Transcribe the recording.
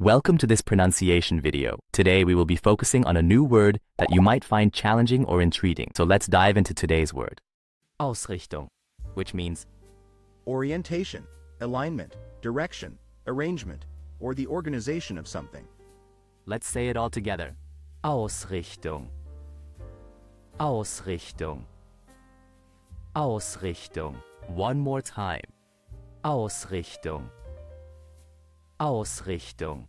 Welcome to this pronunciation video. Today we will be focusing on a new word that you might find challenging or intriguing. So let's dive into today's word. Ausrichtung, which means Orientation, alignment, direction, arrangement, or the organization of something. let's say it all together. Ausrichtung. Ausrichtung. Ausrichtung. One more time. Ausrichtung. Ausrichtung.